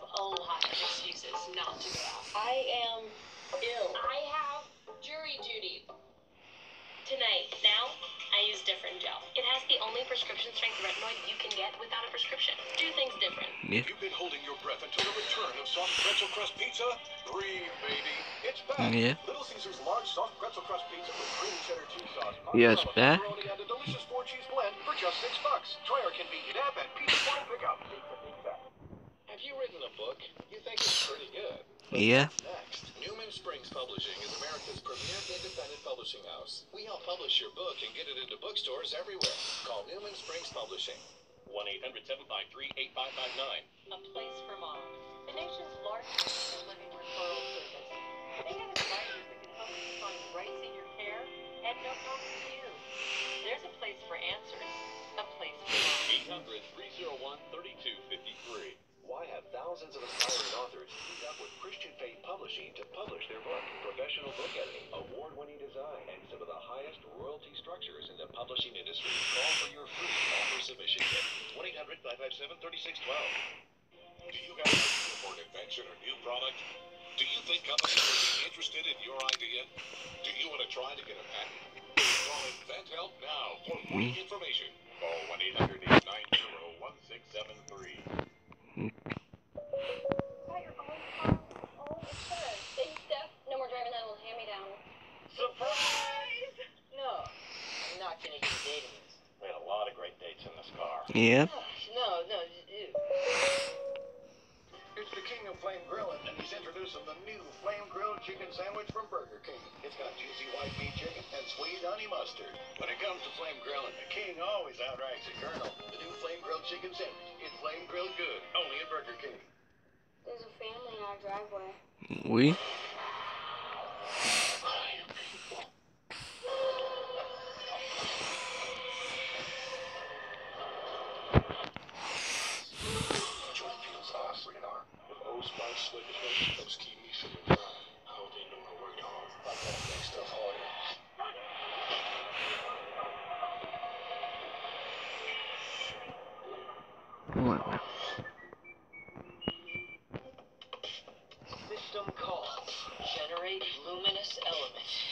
I a lot of excuses not to go out. I am ill. I have jury duty. Tonight, now, I use different gel. It has the only prescription strength retinoid you can get without a prescription. Do things different. Yeah. You've been holding your breath until the return of soft pretzel crust pizza? Breathe, baby. It's back. Yeah. Little Caesar's large soft pretzel crust pizza with creamy cheddar cheese sauce. Yeah, it's back. and a delicious four cheese blend for just six bucks. Try our convenient app and pizza point pickup. Pizza, pizza. Have you written a book? You think it's pretty good. Yeah. Next, Newman Springs Publishing is America's premier independent publishing house. We help publish your book and get it into bookstores everywhere. Call Newman Springs Publishing. 1 800 753 8559. A place for moms. The nation's largest living referral service. They have advisors that can help you find right senior care at no cost to you. There's a place for answers. A place for moms. 800 301 3253. Why have thousands of aspiring authors teamed up with Christian Faith Publishing to publish their book? Professional book editing, award winning design, and some of the highest royalty structures in the publishing industry. Call for your free author submission kit. 1 800 557 3612. Do you have an idea for an invention or new product? Do you think companies would be interested in your idea? Do you want to try to get a patent? Call Invent Help now for free information. I'm not gonna dating this. We had a lot of great dates in this car. Yeah. Oh, no, no, ew. It's the king of flame grilling, and he's introducing the new flame grilled chicken sandwich from Burger King. It's got juicy white meat chicken and sweet honey mustard. When it comes to flame grilling, the king always outranks the colonel. The new flame grilled chicken sandwich. It's flame grilled good, only at Burger King. There's a family in our driveway. We. Joint System call. Generate luminous element.